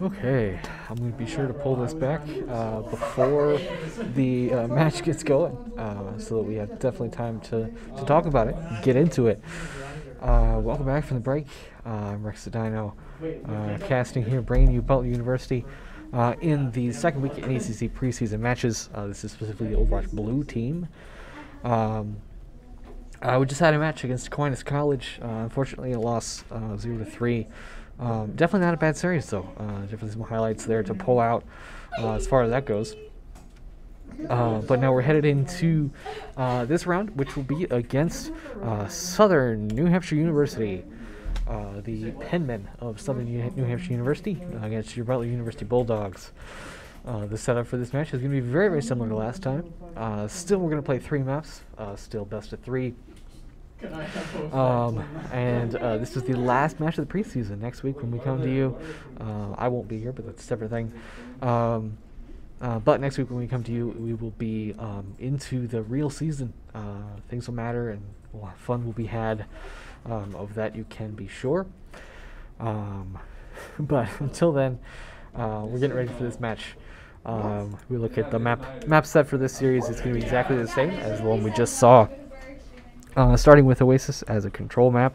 Okay, I'm going to be sure to pull this back uh, before the uh, match gets going, uh, so that we have definitely time to, to talk about it, get into it. Uh, welcome back from the break. Uh, I'm Rex Dino, uh, casting here, bringing you Butler University in the second week in NECC preseason matches. This is specifically the Overwatch Blue team. Um, we just had a match against Aquinas College. Unfortunately, a loss uh, zero to three. Um, definitely not a bad series though. Uh, definitely some highlights there to pull out uh, as far as that goes. Uh, but now we're headed into uh, this round, which will be against uh, Southern New Hampshire University, uh, the penmen of Southern New Hampshire University, against your Butler University Bulldogs. The setup for this match is going to be very, very similar to last time. Still, we're going to play three maps. Still, best of three. Um, and uh, this is the last match of the preseason. Next week, when we come to you, uh, I won't be here, but that's a separate thing. Um, uh, but next week, when we come to you, we will be um, into the real season. Uh, things will matter, and fun will be had. Um, of that, you can be sure. Um, but until then, uh, we're getting ready for this match. Um, we look at the map map set for this series. It's going to be exactly the same as the one we just saw. Uh, starting with Oasis as a control map,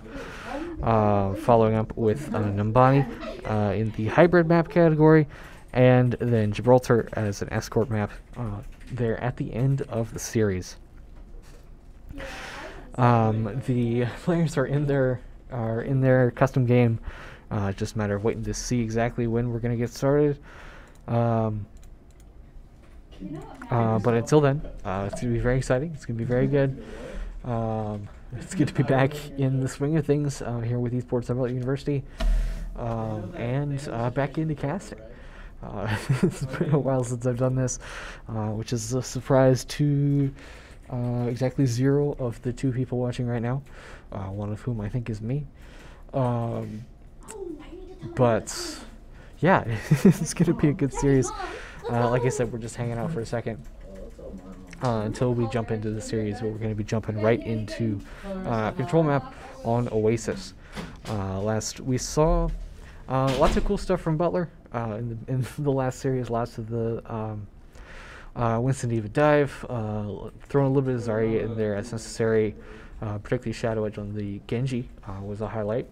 uh, following up with uh, Numbani uh, in the hybrid map category, and then Gibraltar as an escort map uh, there at the end of the series. Um, the players are in their are in their custom game. Uh, just a matter of waiting to see exactly when we're going to get started. Um, uh, but until then, uh, it's going to be very exciting. It's going to be very good. Um, it's good to be back in the swing of things uh, here with Eastport Butler University, um, and uh, back into casting. Uh, it's been a while since I've done this, uh, which is a surprise to uh, exactly zero of the two people watching right now, uh, one of whom I think is me. Um, but yeah, it's gonna be a good series. Like I said, we're just hanging out for a second uh, until we jump into the series where we're going to be jumping right into uh, control map on Oasis. Uh, last we saw uh, lots of cool stuff from Butler uh, in, the, in the last series. Lots of the um, uh, Winston D.Va dive, throwing a little bit of Zarya in there as necessary. Particularly Shadow Edge on the Genji was a highlight.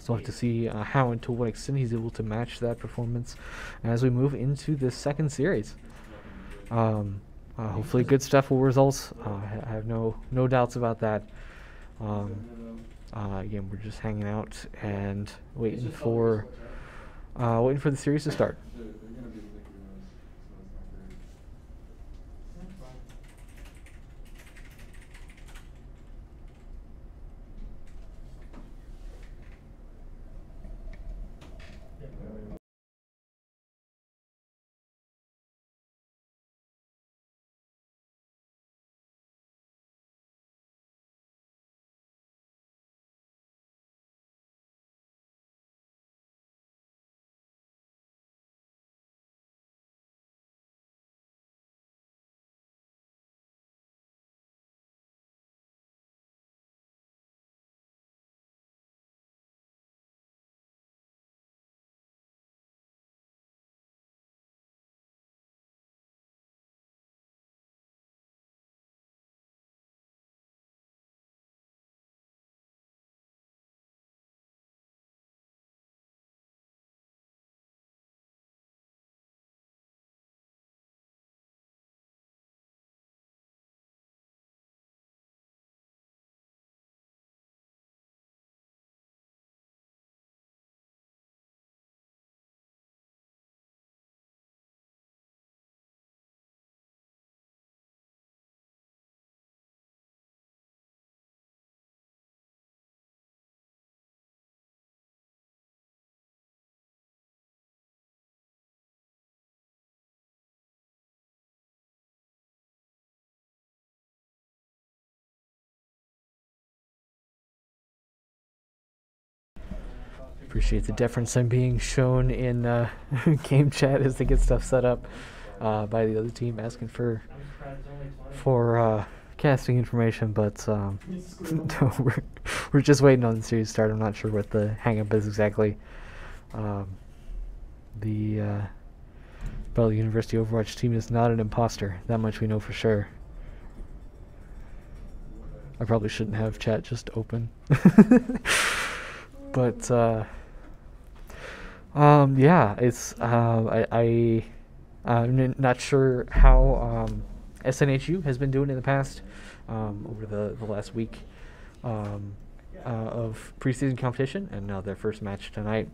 So we'll have to see how and to what extent he's able to match that performance as we move into this second series. Um, uh, hopefully, good stuff will result. Uh, I have no no doubts about that. Um, uh, again, we're just hanging out and waiting for uh, waiting for the series to start. Appreciate the deference I'm being shown in uh, game chat as they get stuff set up uh, by the other team, asking for for uh, casting information. But um, no, we're we're just waiting on the series to start. I'm not sure what the hang up is exactly. Um, the uh, Butler University Overwatch team is not an imposter. That much we know for sure. I probably shouldn't have chat just open. but uh, um, yeah, it's uh, I, I I'm not sure how um, SNHU has been doing in the past um, over the, the last week um, uh, of preseason competition, and now their first match tonight.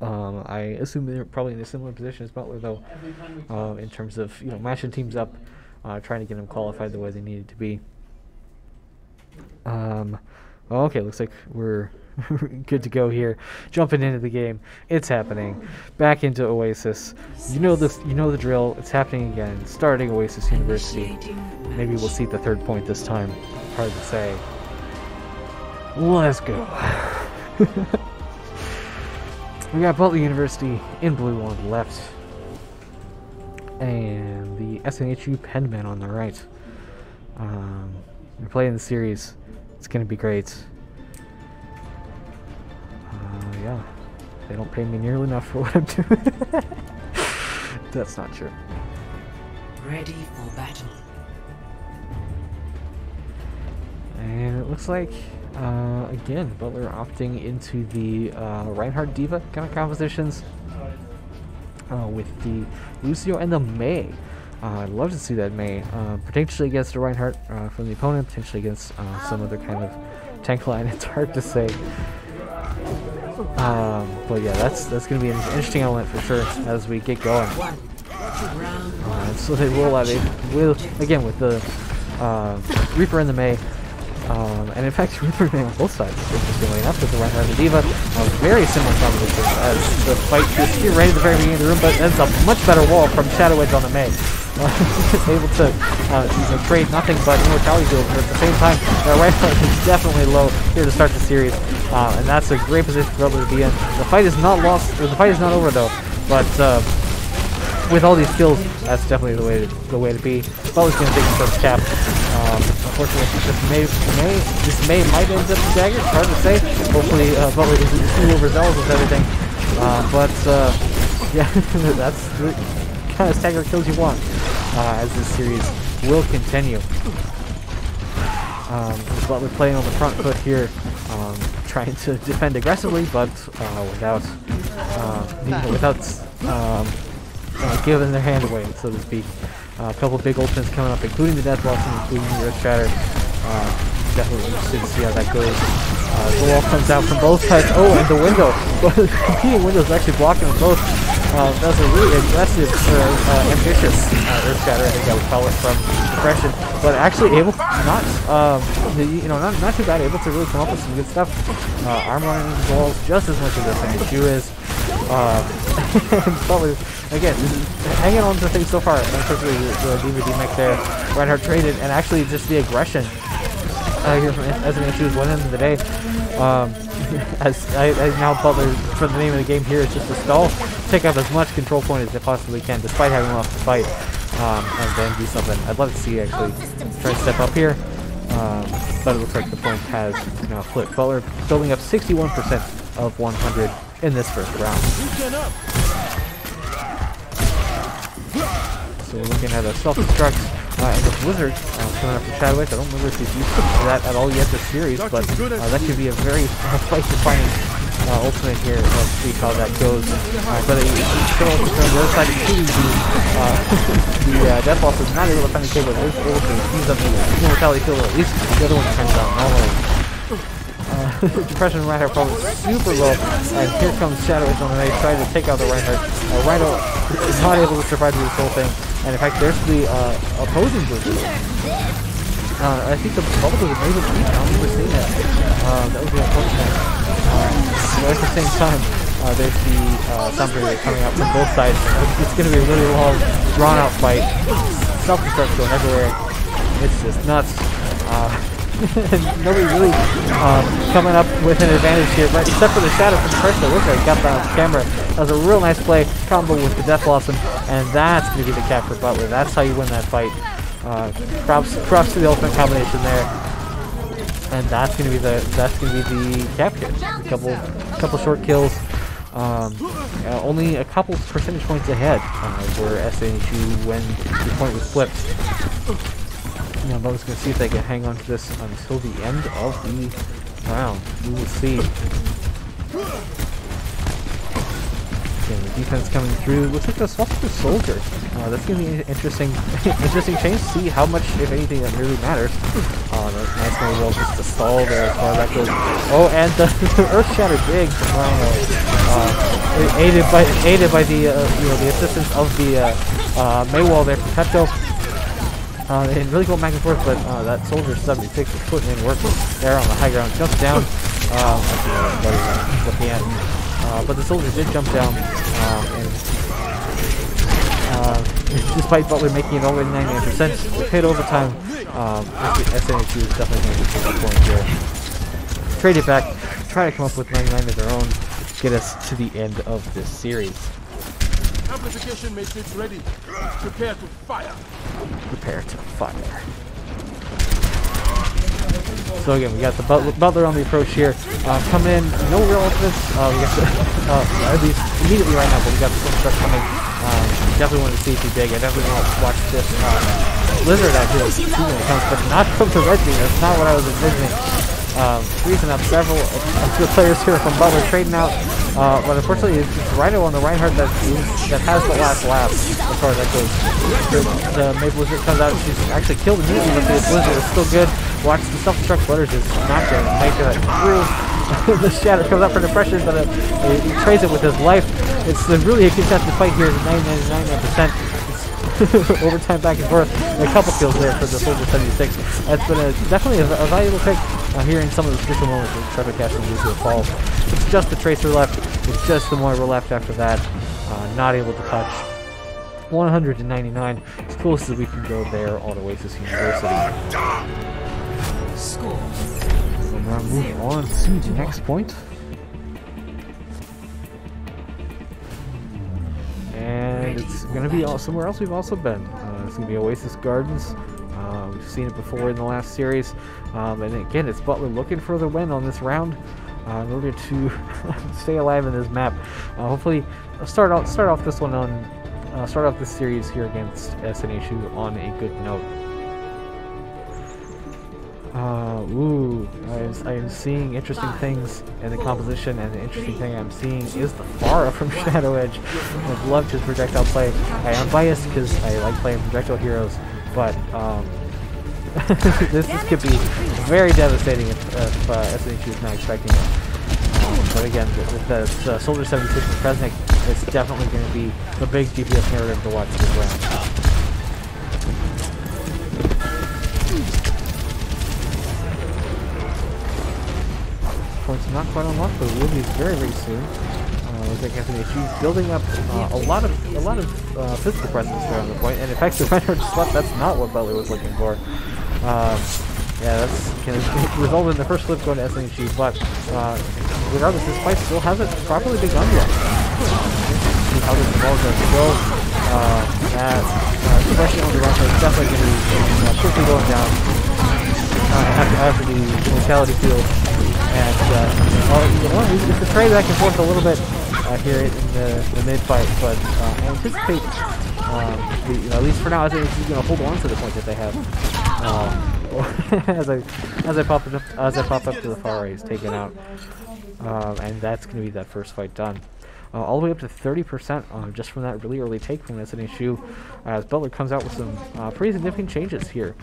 Um, I assume they're probably in a similar position as Butler, though, uh, in terms of you know matching teams up, uh, trying to get them qualified the way they needed to be. Um, okay, looks like we're good to go here. Jumping into the game, it's happening. Back into Oasis. You know this. You know the drill. It's happening again. Starting Oasis University. Maybe we'll see the third point this time. Hard to say. Let's go. we got Butler University in blue on the left, and the SNHU Penmen on the right. Um, we're playing the series. It's gonna be great. Uh, yeah, they don't pay me nearly enough for what I'm doing. That's not true. Ready for battle. And it looks like, uh, again, Butler opting into the uh, Reinhardt D.Va kind of compositions uh, with the Lucio and the Mei. Uh, I'd love to see that Mei, uh, potentially against a Reinhardt uh, from the opponent, potentially against uh, some other kind of tank line. It's hard to say. Um, but yeah, that's that's going to be an interesting element for sure as we get going. Uh, so they roll out. They will again with the uh, Reaper and the Mei. Um, and in fact, Reaper Mei on both sides, interestingly enough, with the Reinhardt and D.Va, Uh, very similar combinations as the fight just here right at the very beginning of the room, but ends up much better wall from Shadow Edge on the Mei. Able to uh, nothing but immortality build, but at the same time, the Reinhardt is definitely low here to start the series, uh, and that's a great position for Butler to be in. The fight is not lost, the fight is not over though, but uh, with all these kills, that's definitely the way to, the way to be. Butler's going to take the first cap. Um, unfortunately, this may, may this may might end up dagger. It's hard to say. Hopefully, uh, Butler isn't too overzealous with everything. Uh, but uh, yeah, that's the kind of stagger kills you want uh, as this series will continue. Um, Butler playing on the front foot here, um, trying to defend aggressively, but uh, without uh, you know, without um, uh, giving their hand away, so to speak. A couple big ultimates coming up, including the Death Blossom, including the Earth Shatter. Uh, definitely interested to see how that goes. Uh, the wall comes out from both sides. Oh, and the window. The competing window is actually blocking them both. Uh, was a really aggressive, uh, uh, ambitious uh, Earth Shatter. I think I would call it from depression, but actually able, not, um, you know, not not too bad. Able to really come up with some good stuff. Uh, armor on walls just as much as this thing. Shoe is. Um, Butler again, hanging on to things so far, especially the, the DVD mech there. Reinhardt traded, and actually just the aggression uh, from SNHU is one end of the day. Um, as I, I now Butler, for the name of the game here, is just to stall, take up as much control point as they possibly can, despite having lost the fight, um, and then do something. I'd love to see actually try to step up here. Um, but it looks like the point has now flipped. Butler building up 61% of 100 in this first round. So we're looking at a self-destruct uh, and the Blizzard uh, coming up Shadow Edge. I don't remember if he's used that at all yet this series, but uh, that could be a very uh, fight-defining uh, ultimate here. Let's see how that goes. Uh, but it, it's still also on the other side, including the, uh, the uh, Death Loss is not able to find the kill, but is able to use up the immortality field. At least the other one turns out normally. Uh, Depression Reinhardt probably super low, and here comes Shadow on the way, trying to take out the Reinhardt. Uh, Rhino is not able to survive through this whole thing, and in fact, there's the uh, opposing Blizzard. Uh, I think the bubble was deep. I don't remember seeing that. Uh, that would be unfortunate. Uh, but at the same time, uh, there's the uh, coming out from both sides. It's going to be a really long, drawn-out fight. Self-destruct going everywhere. It's just nuts. Uh, nobody really um, coming up with an advantage here, right? Except for the shadow from that looks like got that camera. That was a real nice play combo with the Death Blossom, and that's going to be the cap for Butler. That's how you win that fight. Uh, props, props to the ultimate combination there, and that's going to be the that's to be the cap here. A couple, couple short kills. um, uh, only a couple percentage points ahead uh, where SNHU when the point was flipped. Now Bubba's going to see if they can hang on to this until the end of the round. We will see. The defense coming through. Looks like the swap to soldier. Uh, that's to be an interesting, interesting change. See how much, if anything, that really matters. Oh, Uh, nice little roll just to stall there as far as that goes. Oh, and the Earth Shatter Rhino, uh, aided by aided by the uh, you know the assistance of the uh, uh, Mei wall there from Pepto. Uh, they really go back and forth, but uh, that soldier 76 is putting in work there on the high ground. Jumps down. Um, uh, but the soldier did jump down, um, and uh, despite Butler making it way 99%, hit overtime, um, SNHU is definitely going to take a point here. Trade it back, try to come up with 99 of their own, get us to the end of this series. Amplification matrix ready. Prepare to fire. Prepare to fire. So again, we got the Butler, Butler on the approach here. Uh, coming in, no real offense. Uh, we got the, uh, at least immediately right now, but we got the Storm Truck coming. Um, definitely want to see if he big. I definitely want to watch this uh, Blizzard actually see when it comes, but not from the red team. That's not what I was envisioning. Um, freezing up several of the players here from Butler trading out. Uh, but unfortunately, it's Rhino on the Reinhardt that that has the last laugh as far as that goes. The, the Maple Blizzard comes out, she's actually killed immediately, but the Blizzard is still good. Watch the self-destruct Butters is not going to make it through. the Shatter comes up for depression, but uh, he trades it with his life. It's uh, really a contested fight here, 99.99%. overtime back and forth. A couple kills there for the Soldier 76. That's been a, definitely a, a valuable pick uh, here in some of the crucial moments where Trevor Cash and Lucio falls. It's just the Tracer left. It's just the Moira left after that. Uh, not able to touch. 199, as close as we can go there on Oasis University. Score. We'll now move on to the next point. And it's going to be all, somewhere else we've also been. Uh, it's going to be Oasis Gardens. Uh, we've seen it before in the last series. Um, and again, it's Butler looking for the win on this round uh, in order to stay alive in this map. Uh, hopefully, start off start off this one on uh, start off this series here against SNHU on a good note. Uh, ooh, I am, seeing interesting things in the composition, and the interesting thing I'm seeing is the Pharah from Shadow Edge. I've loved his projectile play. I am biased because I like playing projectile heroes, but um, this, this could be very devastating if, if uh, is not expecting it. Um, but again, with the, the Soldier 76 with Kresnik, it's definitely going to be a big DPS narrative to watch this round. Points not quite unlocked, but will be very, very soon. Uh, looks like Anthony she's building up uh, a lot of a lot of uh, physical presence on the point, and in fact, the Reinhardt just left. That's not what Butler was looking for. Um, yeah, that's can result in the first flip going to SNG, but uh, regardless, this fight still hasn't properly begun yet. See how this ball going to go. Uh, that uh, especially on the right side, definitely going to be uh, quickly going down uh, after, after the mortality field. And uh, well, you know, it's a trade back and forth a little bit uh, here in the, the mid fight, but uh, I anticipate, um, the, you know, at least for now, I think he's going to hold on to the point that they have. Um, as I as I pop up as I pop up to the far right, he's taken out, um, and that's going to be that first fight done. Uh, all the way up to 30% uh, just from that really early take from issue. as Butler comes out with some uh, pretty significant changes here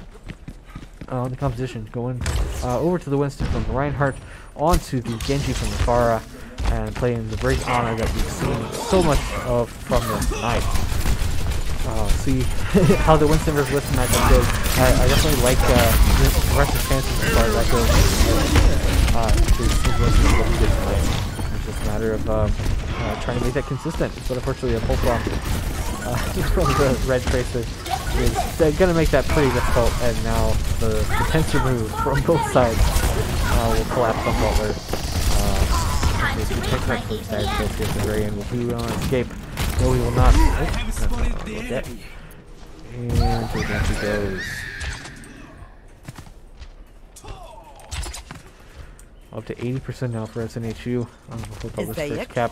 on the composition, going uh, over to the Winston from Reinhardt, onto the Genji from the Pharah, and playing the great honor that we've seen so much of from them tonight. Uh, see how the Winston versus Winston matchup goes. I, I definitely like uh, this aggressive chances as far as that goes. Uh. It's just a matter of um, uh, trying to make that consistent. But unfortunately, a pull from, uh, from the red tracer is gonna make that pretty difficult, and now the, the move from both sides uh, will collapse on Butler. Uh, if you pick up those bad shots at the very will be on escape. No, we will not. And there he goes. Up to 80% now for SNHU. Um, for cap.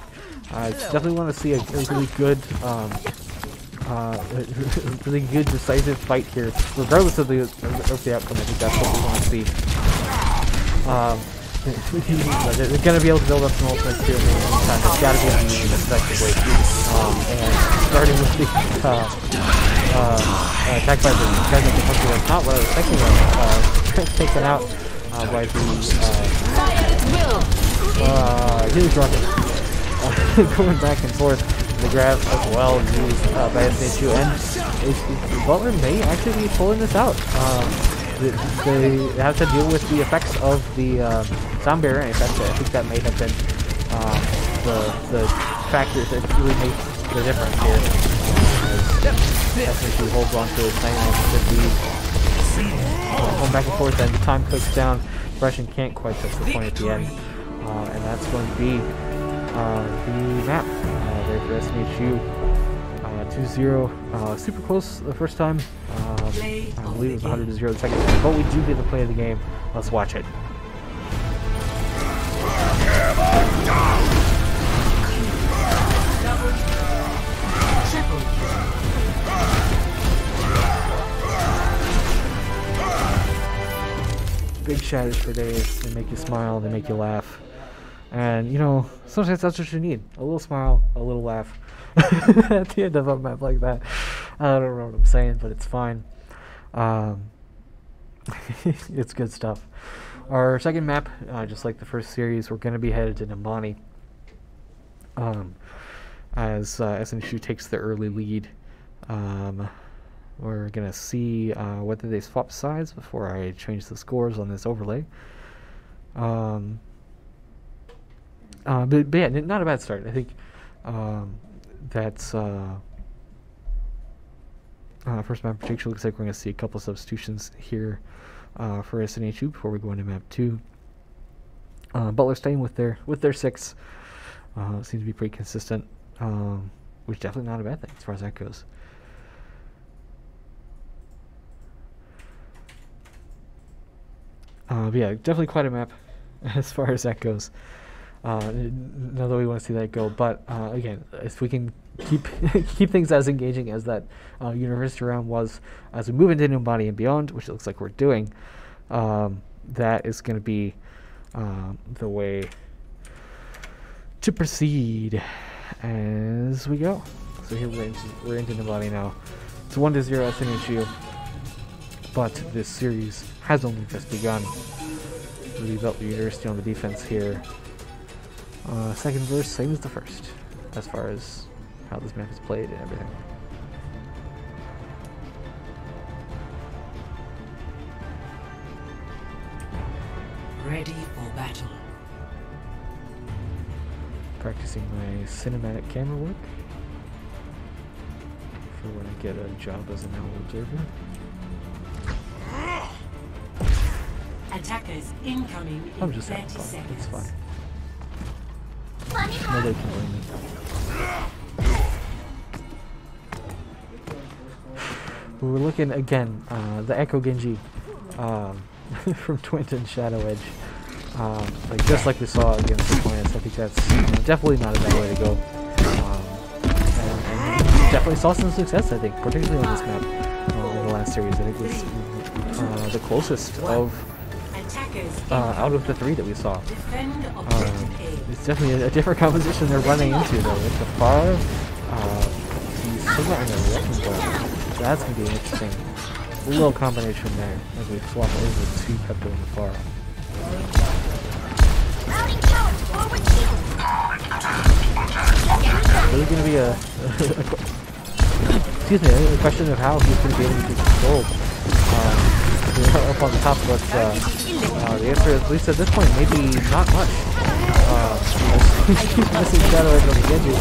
I definitely want to see a really good um, uh, really good decisive fight here, regardless of the of the outcome. I think that's what we want to see. Um, they're, going to be able to build up some ultimates here in the meantime. It's got to be able to use it effectively. Um, and starting with the uh, uh, uh, attack by the the country, that's not what I was thinking of. Uh, taken out uh, by the uh, uh, huge rocket. Uh, going back and forth. The grab as well used uh, by SHU, and H- Butler may actually be pulling this out. Um, th- they have to deal with the effects of the um, sound barrier, and I think, that may have been um, the the factors that really makes the difference here. SHU holds on to its 99% lead. Uh, going back and forth, and the time cooks down. Russian can't quite touch the point at the end, uh, and that's going to be uh, the map uh, there for SNHU. Uh, 2-0, uh, super close the first time. Um, I believe it was 100 to 0 the second time, but we do get the play of the game. Let's watch it. Big shadows for days. They make you smile. They make you laugh. And you know, sometimes that's what you need. A little smile, a little laugh. At the end of a map like that. I don't know what I'm saying, but it's fine. Um, it's good stuff. Our second map, uh, just like the first series, we're going to be headed to Numbani. Um, as uh, SNSU takes the early lead. Um, we're going to see uh, whether they swap sides before I change the scores on this overlay. Um, uh, but, but yeah, not a bad start. I think um, that's uh, uh, first map particularly looks like we're going to see a couple substitutions here uh, for SNHU before we go into map two. Uh, Butler staying with their with their six uh, seems to be pretty consistent, um, which is definitely not a bad thing as far as that goes. Uh, but yeah, definitely quite a map as far as that goes. Uh, n- not that we want to see that go, but uh, again, if we can keep keep things as engaging as that uh, university round was as we move into Numbani and beyond, which it looks like we're doing, um, that is going to be um, the way to proceed as we go. So here we're into, we're into Numbani now. It's one to zero SNHU, but this series has only just begun. We've built the university on the defense here. Uh, second verse, same as the first, as far as how this map is played and everything. Ready for battle. Practicing my cinematic camera work for when I get a job as an owl observer. Attackers incoming in I'm just 30 seconds. It's fine. Can me. But we're looking again, uh, the Echo Genji um, from Twinton Shadow Edge. Um, like just like we saw against the Plants, I think that's you know, definitely not a bad way to go. Um, and, and definitely saw some success, I think, particularly on this map uh, in the last series. I think it was uh, the closest of Attackers uh, out of the three that we saw. It's definitely a, a different composition they're running into though. With the far, uh, he's Sigma and the wrecking ball. That's gonna be an interesting little combination there as we swap over to Pepto and the far. Really gonna be a, excuse me, a question of how he's gonna be able to be controlled. Um, up on the top, but uh, uh, the answer, at least at this point, maybe not much. Uh, he's missing Shadow Edge on the Genji,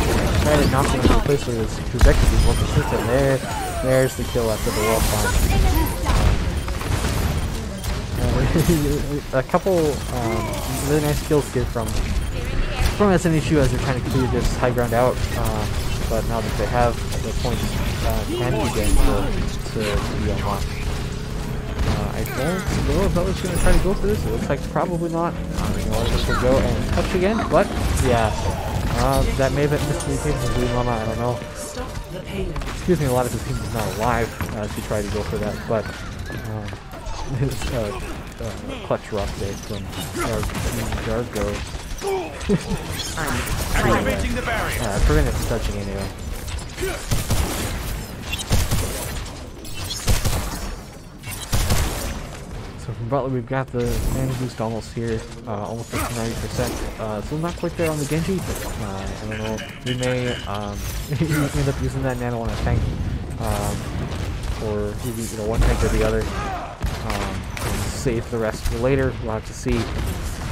trying to knock him into place where his trajectory is more consistent. There, there's the kill after the wall. Uh, a couple um, really nice kills here from from SNHU as they're trying to clear this high ground out. Um, but now that they have the points, uh, can be gained to, to be unlocked. Uh, I don't know if Butler's going to try to go for this. It looks like probably not. Uh, you know, this will go and touch again, but yeah. Uh, that may have been miscommunication from Blue Mama, I don't know. Stop the payload. Excuse me, a lot of his team is not alive as he tried to go for that, but um, his uh, uh, clutch rock there from Dar- Dargo Activating the barrier. uh, prevented from touching anyway. So Butler, we've got the nano boost almost here, uh, almost up to 90%. Uh, still not quite there on the Genji, but uh, I don't know. We may um, end up using that nano on a tank, um, or maybe you know one tank or the other, um, and save the rest for later. We'll have to see.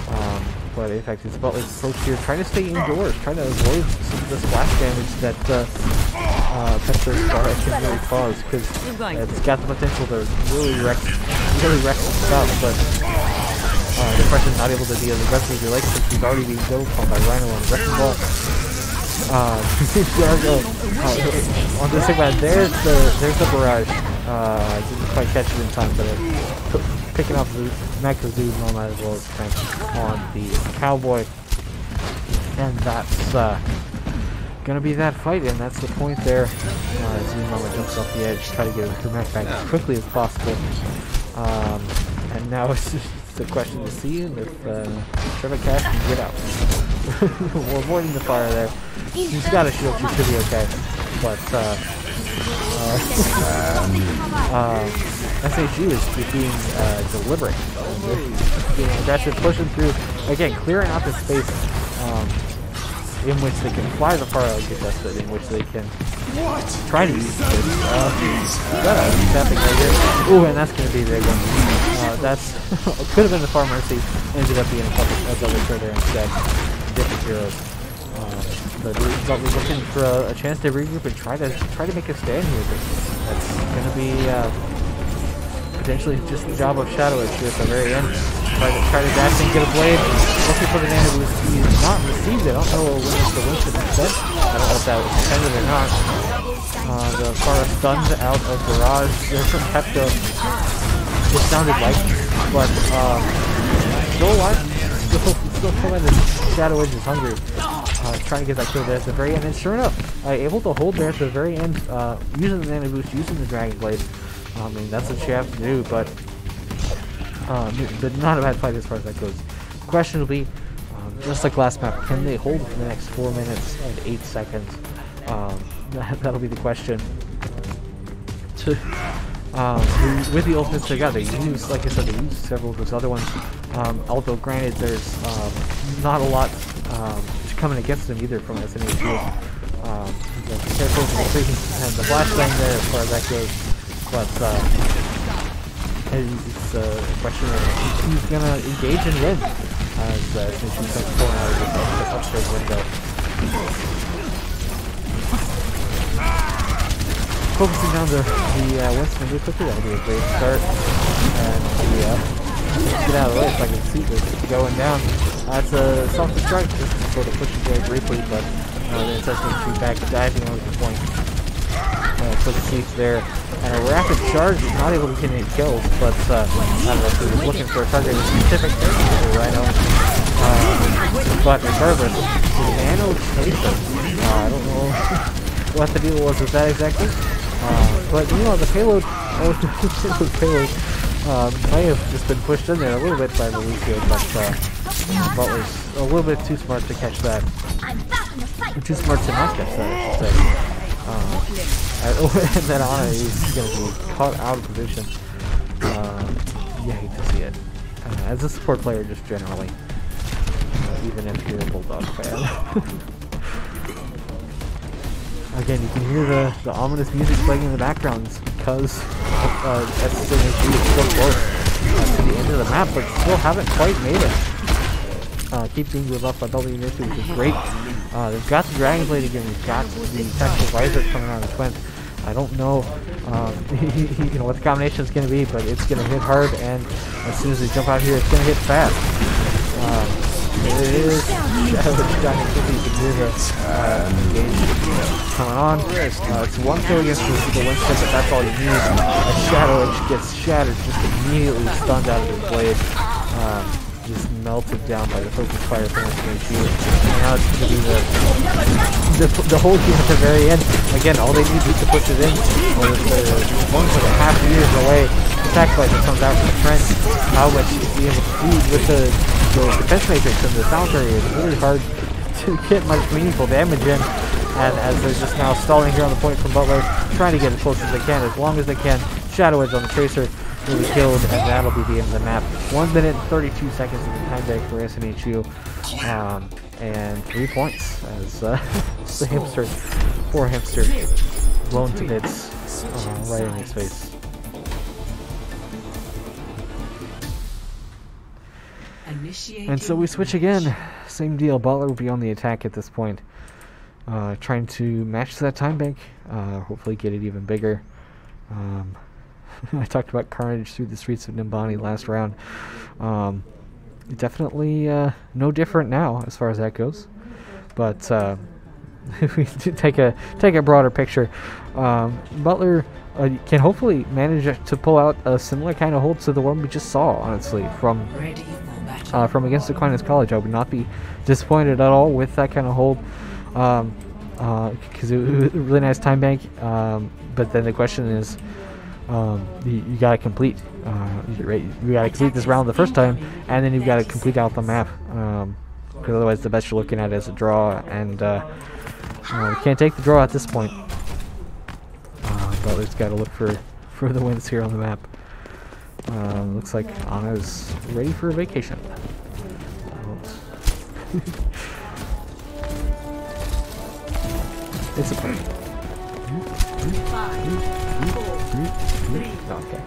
Um, but in fact, it's Butler's approach here, trying to stay indoors, trying to avoid some of the splash damage that uh, Petra's Star can really cause, because it's got the potential to really wreck, really wreck stuff, but uh, the question not able to be as aggressive as aggressively like since he's already being killed upon by Rhino and Wrecking Ball. Uh, uh, on the Sigma, there's the, there's the barrage. Uh, I didn't quite catch it in time, but picking up the Mecha Mama as well as on the Cowboy. And that's uh, gonna be that fight, and that's the point there. Uh, jumps off the edge, try to get her mech back as quickly as possible. Um, and now it's just a question to see if uh, Trevor Cash can get out. We're avoiding the fire there. He's got a shield, he should be okay. But uh, uh, uh, is being uh, deliberate, being aggressive, pushing through. Again, clearing out the space um, in which they can fly the far out get tested, in which they can try to use this. Uh, uh, right here. Ooh, and that's going to be the one. Uh, that's could have been the far mercy. Ended up being a, couple, a double trigger instead. Different heroes. Um, but we, but we're looking for a, a chance to regroup and try to try to make a stand here. But that's going to be uh, potentially just the job of Shadow here at the very end. Try to try to dash and get a blade. Looking for the nano boost. He has not received it. I don't know when it's the Winston instead. I don't know if that was intended or not. Uh, the far stunned out of Barrage there from Pepto. It sounded like, but um, still alive. Still, still coming. Shadow Edge is hungry. Uh, trying to get that kill there at the very end, and sure enough, uh, able to hold there at the very end, uh, using the nano boost, using the Dragon Blade. I mean, that's what you have to do, but um, but not a bad fight as far as that goes. Question will be, um, just like last map, can they hold for the next 4 minutes and 8 seconds? Um, that, that'll be the question. To, um, with the ultimates together, you use, like I said, they use several of those other ones. Um, although, granted, there's um, not a lot um, coming against them either from SNH. Um, you know, careful with the freaking- and the flashbang there as far as that goes. But, uh, and it's a question of who's gonna engage and win as uh, since he's like pulling out of the, the upstairs window. Focusing on the the uh, Winston really quickly, that'll be a great start. And the uh, get out of the way so I can see this going down. That's a soft strike, just sort of pushing very briefly, but uh, then it starts getting feedback, diving over the point. Uh, quick sneak there. And a rapid charge is not able to get any kills, but uh, I don't know if he was looking for a target in specific there, or Rhino. Uh, but regardless, Nano Chaser, uh, I don't know what the deal was with that exactly. Uh, but you know, the payload, oh, the payload uh, may have just been pushed in there a little bit by Mauricio, but uh, Butler's a little bit too smart to catch that. Too smart to not catch that. Uh, and then Anna is going to be caught out of position. Uh, you hate to see it. Uh, as a support player, just generally. Uh, even if you're a Bulldog fan. Again, you can hear the, the ominous music playing in the background because uh, is so close uh, to the end of the map, but still haven't quite made it. Uh, keep being rebuffed by W University, which is great. Uh, they've got the Dragon Blade again, they've got the Tactical Visor coming out of the Twin. I don't know, um, you know what the combination is going to be, but it's going to hit hard, and as soon as they jump out here, it's going to hit fast. Um, it is Shadow Johnny Kitty Kazuga uh. Coming on. Uh, it's one kill against the, the Winston, but that's all you need. A Shadow Edge gets shattered, just immediately stunned out of his blade. Um, just melted down by the focus fire from SNHU. And now it's going to be the, the the whole team at the very end. Again, all they need is to push it in. Or the one for the half years away. Attack fight that comes out from the Trent. How much is he able to do with the, the defense matrix and the barrier? It's really hard to get much meaningful damage in. And as they're just now stalling here on the point from Butler, trying to get as close as they can, as long as they can. Shadow Edge on the Tracer will be killed, and that'll be the end of the map. 1 minute and 32 seconds of the time back for SNHU. Um, and 3 points as uh, the hamster, poor hamster, blown to bits uh, right in his face. And so we switch again. Same deal. Butler will be on the attack at this point. Uh, trying to match that time bank. Uh, hopefully get it even bigger. Um, I talked about carnage through the streets of Numbani last round. Um, definitely uh, no different now as far as that goes. But uh, if we take a take a broader picture, um, Butler uh, can hopefully manage to pull out a similar kind of hold to the one we just saw. Honestly, from uh, from against Aquinas College. I would not be disappointed at all with that kind of hold, because it, it was a really nice time bank. Um, but then the question is, um, you, you got to complete. Uh, you, you got to complete this round the first time, and then you've got to complete out the map. Because otherwise, the best you're looking at is a draw, and uh, uh, can't take the draw at this point. Uh, Butler's got to look for for the wins here on the map. Um, looks like Anna's ready for a vacation. it's a party. Okay.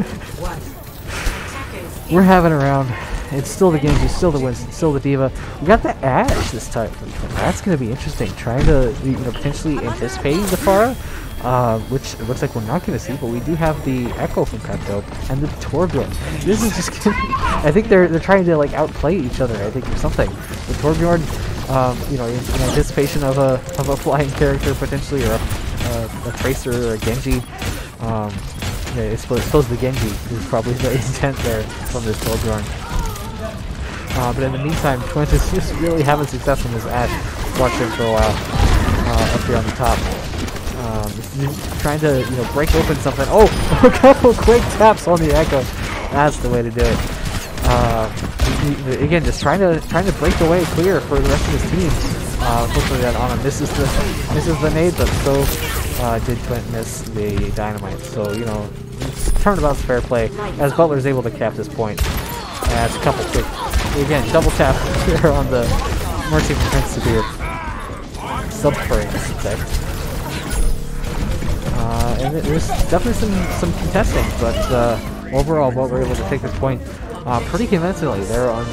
Attackers We're having a round. It's still the Genji, still the Winston, still the D.Va. We got the Ashe this time. That's going to be interesting. Trying to, you know, potentially anticipating the Pharah, uh, which it looks like we're not going to see, but we do have the Echo from Pepto and the Torbjorn. This is just gonna I think they're they're trying to like outplay each other. I think or something. The Torbjorn, um, you know, in, in anticipation of a of a flying character potentially, or a, a, a Tracer or a Genji. Um, yeah, I suppose, I suppose the Genji is probably the intent there from this Torbjorn. Uh, but in the meantime, Twins is just really having success on this Ashe. Watch him for a while uh, up here on the top. Um, trying to you know break open something. Oh, a couple quick taps on the Echo. That's the way to do it. Uh, again, just trying to trying to break the way clear for the rest of his team. Uh, that Anna misses the misses the nade, but still uh, did miss the dynamite. So you know, turnabout's fair play as Butler's able to cap this point. That's a couple quick. Again, double tap there on the Mercy Prince Severe. Sub-frame, I should say. Uh, and there's definitely some, some contesting, but uh, overall, we're able to take this point uh, pretty convincingly. They're on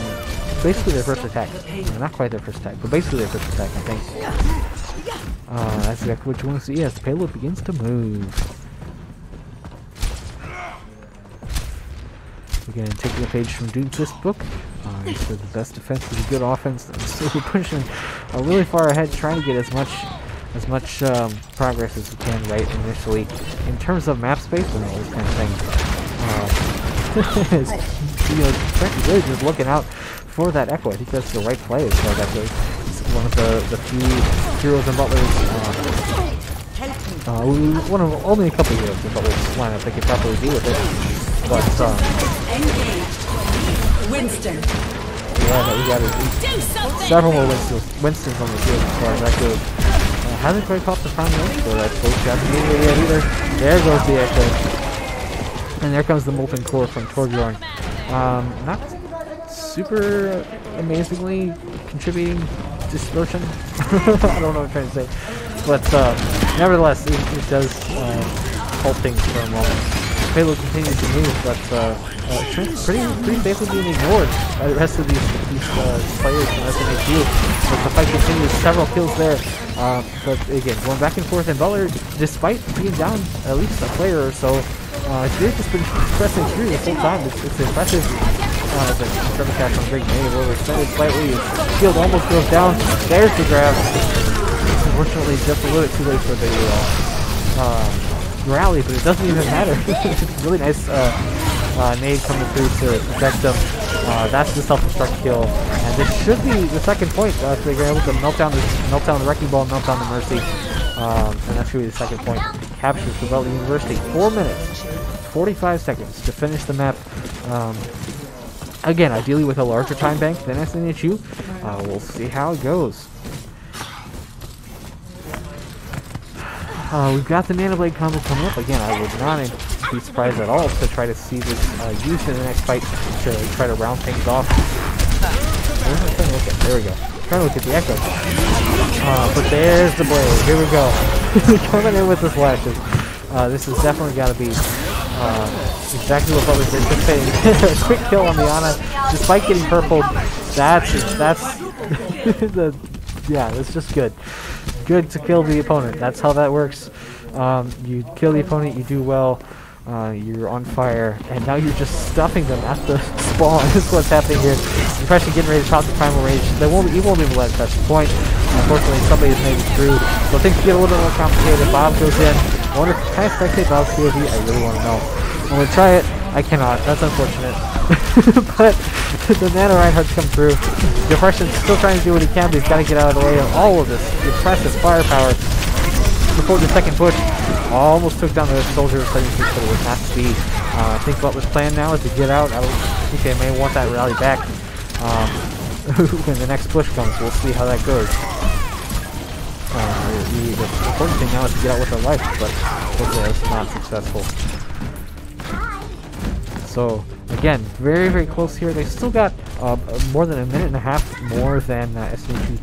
basically their first attack. Not quite their first attack, but basically their first attack, I think. Uh, that's exactly what you want to see as the payload begins to move. Again, taking a page from Doomfist book. Uh, he said the best defense is a good offense. So we're pushing uh, really far ahead, trying to get as much as much um, progress as we can right initially in terms of map space and all this kind of thing. Uh, you know, Trent really just looking out for that echo. I think that's the right play. So that's a, it's one of the, the few heroes in Butler's uh, uh, one of only a couple heroes in Butler's lineup that can properly deal with it. But um, Winston. yeah, we got it. Several more Winstons, Winstons on the field as far as that goes. Uh, hasn't quite caught the prime so that's both Japanese yet either. There goes the echo. And there comes the molten core from Torbjorn. Um, not super amazingly contributing distortion. I don't know what I'm trying to say. But uh, nevertheless, it, it does uh, halt things for a moment. Payload continues to move, but uh, uh, Trent's pretty, pretty basically being ignored by the rest of these, these uh, players from SNHU. But the fight continues, several kills there. Uh, but again, going back and forth, and Butler, despite being down at least a player or so, uh, they've just been pressing through this whole time. It's, it's impressive Uh, as a seven catch on Big Nate, overextended slightly. His shield almost goes down. There's the grab. Unfortunately, just a little bit too late for the uh, uh, rally, but it doesn't even matter. really nice uh, uh, nade coming through to protect them. Uh, that's the self-destruct kill, and this should be the second point. Uh, if they're able to melt down the melt down the wrecking ball, melt down the mercy, um, and that should be the second point. Captures the Belt University. Four minutes, 45 seconds to finish the map. Um, again, ideally with a larger time bank than SNHU. Uh, we'll see how it goes. Uh, we've got the Nano Blade combo coming up. Again, I would not be surprised at all to try to see this uh, used in the next fight to try to round things off. Where am I trying to look at? There we go. I'm trying to look at the echo. Uh, but there's the blade. Here we go. Coming in with the slashes. Uh, this has definitely got to be uh, exactly what Butler's anticipating. a quick kill on the Ana, despite getting purpled. That's that's the yeah. That's just good. Good to kill the opponent. That's how that works. Um, you kill the opponent, you do well. Uh, you're on fire, and now you're just stuffing them at the spawn. this is what's happening here. Depression getting ready to top the primal rage. They won't, you won't even let it touch the point. Unfortunately, somebody is made it through. So things get a little more complicated. Bob goes in. I wonder can I spectate Bob's POV? I really want to know. I'm gonna try it. I cannot. That's unfortunate. but the Nano Reinhardt's come through. Depression's still trying to do what he can, but he's got to get out of the way of all of this impressive firepower before the second push. Almost took down the soldier of 76, but it was not to be. Uh, I think what was planned now is to get out. I think they may want that rally back um, when the next push comes. We'll see how that goes. Uh, the, the important thing now is to get out with their life, but hopefully that's not successful. So again, very very close here. They still got uh, more than a minute and a half more than uh,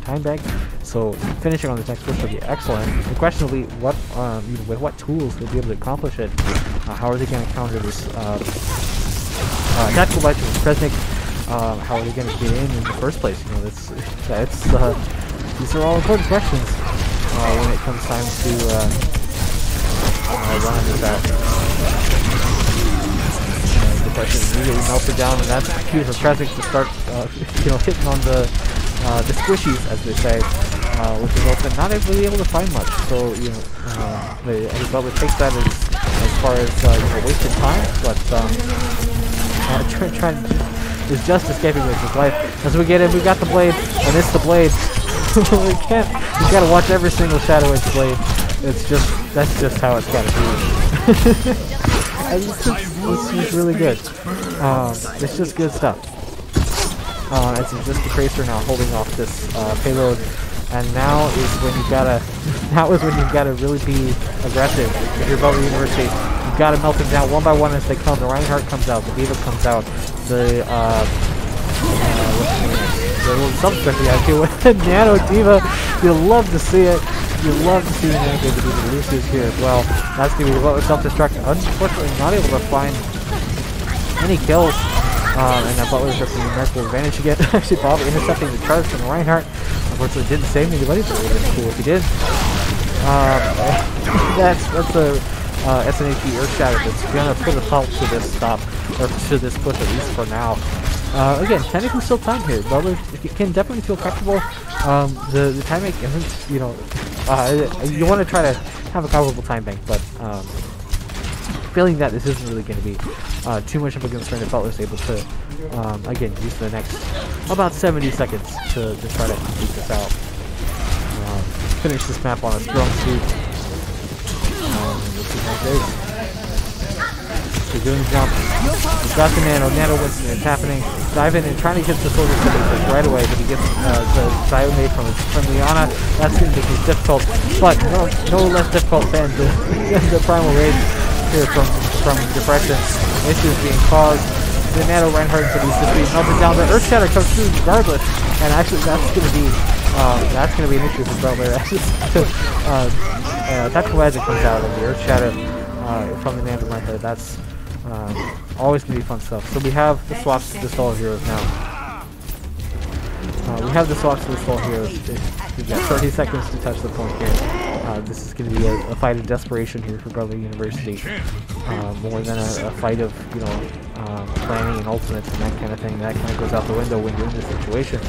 time bank. So finishing on this next push would be excellent. The question will be what um, with what tools they'll be able to accomplish it. Uh, how are they going to counter this uh, uh, tactical visor Kresnik? How are they going to get in in the first place? You know, that's that's uh, these are all important questions uh, when it comes time to uh, uh, run into that depression immediately melted down, and that's the cue for Kresnik to start, uh, you know, hitting on the uh, the squishies, as they say, uh, which results in not really able to find much. So, you know, uh, the Butler takes that as, as far as uh, you know, wasted time, but um, uh, Trent, Trent is just escaping with his life. As we get in, we got the blade, and it's the blade. we can't. We gotta watch every single Shadow Edge blade. It's just that's just how it's gotta be. it's, really good. Um, it's just good stuff. Uh, it's just the Tracer now holding off this uh, payload, and now is when you gotta, now is when you gotta really be aggressive. If you're Butler University, you gotta melt them down one by one as they come. The Reinhardt comes out, the D.Va comes out, the uh, little subspec we have here with the Nano D.Va. You'll love to see it. You'll love to see the Nano do the Lúcio's here as well. That's gonna be the Butler self-destruct. Unfortunately, not able to find any kills. Um, and that Butler's got the numerical advantage again. Actually, Bob intercepting the charge from Reinhardt. Unfortunately, didn't save anybody, but it would have been cool if he did. Um, that's that's a uh, SNHU Earth Shatter that's gonna put a halt to this stop, or to this push at least for now. Uh, again, technically still time here. Butler can definitely feel comfortable. Um, the the time bank isn't, you know, uh, you want to try to have a comfortable time bank, but um, feeling that this isn't really going to be uh, too much of a concern if Butler's able to, um, again, use the next about 70 seconds to, to try to complete this out. Um, finish this map on a strong suit. We'll see. Doing the jump. He's got the Nano. Nano wins it's happening. Dive in and trying to get the Soldier right away, but he gets uh, the Zyonade from, from Liana. That's going to make it difficult, but no, no less difficult than the, the Primal Rage here from, from depression. Issues being caused. The Nano Reinhardt he's just being melted down. The Earth Shatter comes through regardless. And actually that's gonna be uh, that's gonna be an issue for Butler. uh, uh, Tactical Magic comes out and the Earth Shatter uh, from the Nano Reinhardt. That's um, always gonna be fun stuff. So we have the swaps to the Soul Heroes now. Uh, we have the swaps to the Soul Heroes. We've got 30 seconds to touch the point here. Uh, this is going to be a, a, fight of desperation here for Butler University, uh, more than a, a, fight of you know um, planning and ultimates and that kind of thing. That kind of goes out the window when you're in this situation.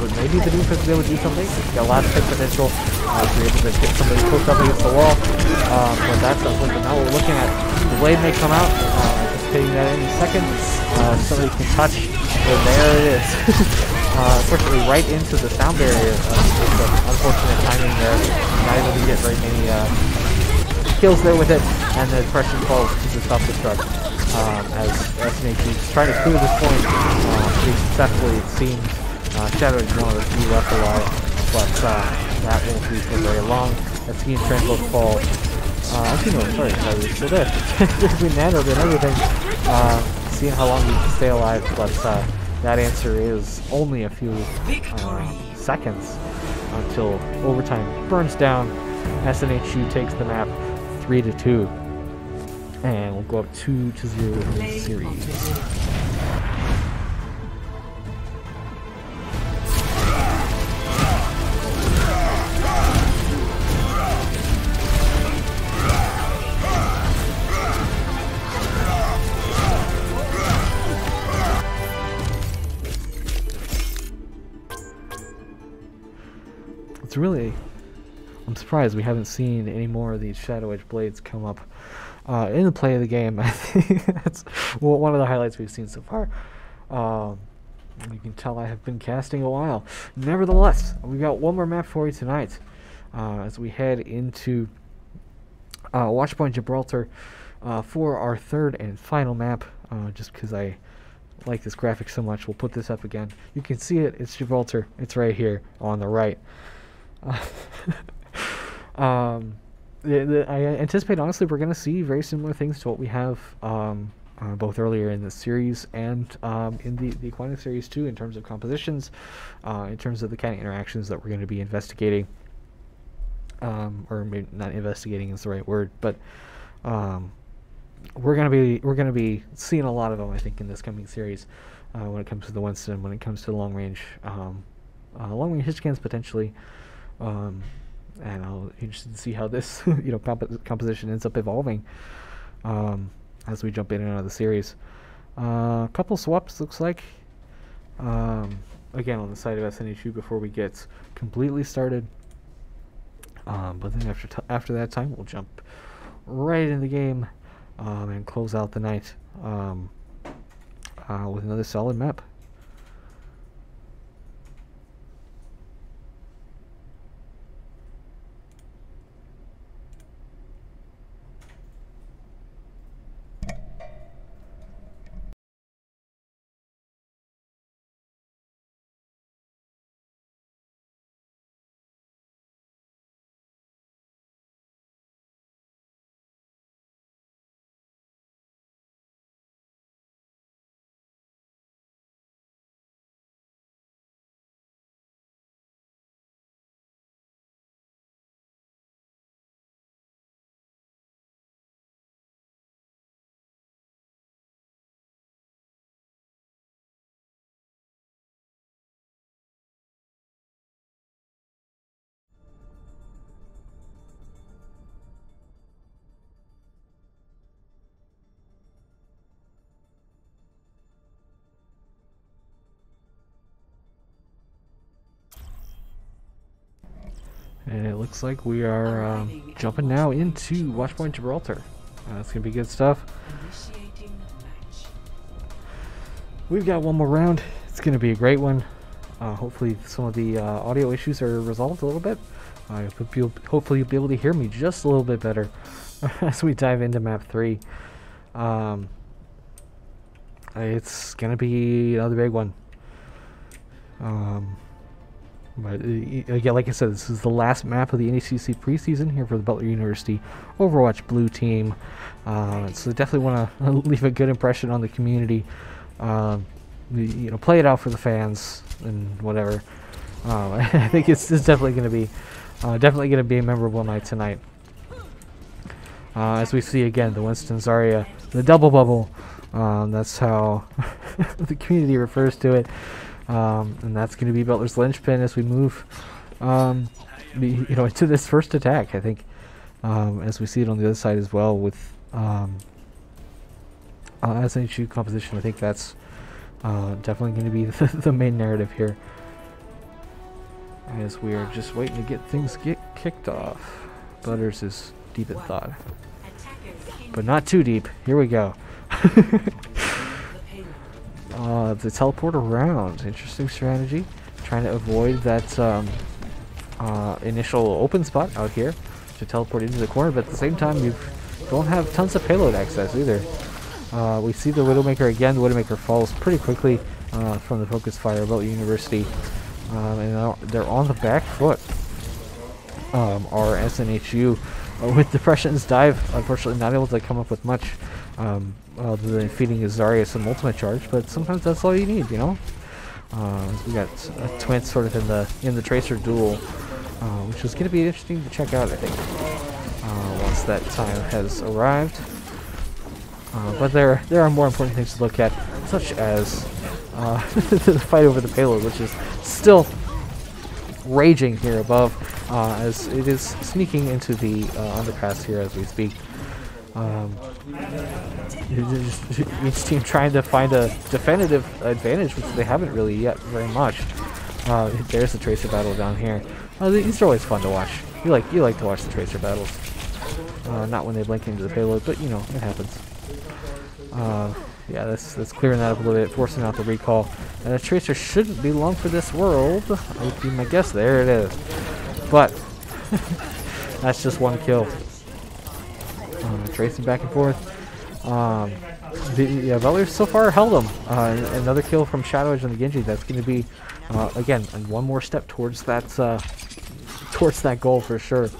Uh, but maybe the defense be able to do something. It's got a lot of pick potential. Uh, if you're able to get somebody close up against the wall. Um, but that's not what now we're looking at. The blade may come out. Uh, anticipating that any second. Uh, somebody can touch. And there it is. uh, unfortunately, right into the sound barrier. Uh, unfortunate timing there. Not able to get very many uh, kills there with it. And the pressure falls to the self-destruct um, as SNH is trying to clear this point uh, pretty successfully, it seems. Uh, Shadow is one of the few left alive, but uh, that won't be for very long as he and Tranquil fall. Uh, actually, no, sorry, no, he's still there. There's been nanoed and everything. Uh, seeing how long he can stay alive, but uh, that answer is only a few uh, seconds until overtime burns down. SNHU takes the map 3 to 2 and we'll go up 2 to 0 in the series. Surprised we haven't seen any more of these Shadow Edge blades come up uh, in the play of the game. I think that's one of the highlights we've seen so far. Um, you can tell I have been casting a while. Nevertheless, we've got one more map for you tonight uh, as we head into uh, Watchpoint Gibraltar uh, for our third and final map. Uh, just because I like this graphic so much, we'll put this up again. You can see it. It's Gibraltar. It's right here on the right. um, the, the, I anticipate honestly we're going to see very similar things to what we have um, uh, both earlier in the series and um, in the the Aquinas series too, in terms of compositions, uh, in terms of the kind of interactions that we're going to be investigating. Um, or maybe not investigating is the right word, but um, we're gonna be we're gonna be seeing a lot of them, I think, in this coming series. Uh, when it comes to the Winston, when it comes to long range, um, uh, long range hitch potentially, um, and I'll interested to see how this you know comp- composition ends up evolving um, as we jump in and out of the series. A uh, couple swaps looks like. Um, again on the side of SNHU before we get completely started. Um, but then after after that time, we'll jump right in the game um, and close out the night um, uh, with another solid map. Looks like we are um, jumping now into Watchpoint Gibraltar. Uh, it's gonna be good stuff. We've got one more round. It's going to be a great one. Uh, hopefully, some of the uh, audio issues are resolved a little bit. I hope you'll, hopefully, you'll be able to hear me just a little bit better as we dive into map three. Um, it's going to be another big one. Um, but uh, again, like I said, this is the last map of the NECC preseason here for the Butler University Overwatch Blue Team. Uh, so definitely want to leave a good impression on the community. Y- you know, play it out for the fans and whatever. Um, I think it's, it's definitely going to be uh, definitely going to be a memorable night tonight. Uh, as we see again, the Winston Zarya, the double bubble. Um, that's how the community refers to it. Um, and that's going to be Butler's linchpin as we move, um, you know, into this first attack. I think, um, as we see it on the other side as well with um, uh, SNHU composition. I think that's uh, definitely going to be the, the main narrative here. As we are just waiting to get things get kicked off. Butters is deep in thought. But not too deep. Here we go. uh, the teleport around. Interesting strategy. Trying to avoid that um, uh, initial open spot out here to teleport into the corner, but at the same time you don't have tons of payload access either. Uh, we see the Widowmaker again. The Widowmaker falls pretty quickly uh, from the focus fire about University, um, and they're on the back foot. Um, our SNHU uh, with Depression's dive, unfortunately not able to come up with much um, other than feeding Zarya some ultimate charge, but sometimes that's all you need, you know. Uh, we got a twin sort of in the in the Tracer duel, uh, which is going to be interesting to check out, I think, uh, once that time has arrived. Uh, but there there are more important things to look at, such as uh, the fight over the payload, which is still raging here above, uh, as it is sneaking into the underpass here as we speak. Um, each team trying to find a definitive advantage, which they haven't really yet very much. Uh, there's the tracer battle down here. Uh, these are always fun to watch. You like you like to watch the tracer battles. Uh, not when they blink into the payload, but you know it happens. Uh, yeah, that's that's clearing that up a little bit, forcing out the recall. And the tracer shouldn't be long for this world. Would be my guess. There it is. But that's just one kill. Uh, tracing back and forth. Um, the yeah, Butler so far held him. Uh, another kill from Shadow Edge on the Genji. That's going to be uh, again one more step towards that uh, towards that goal for sure.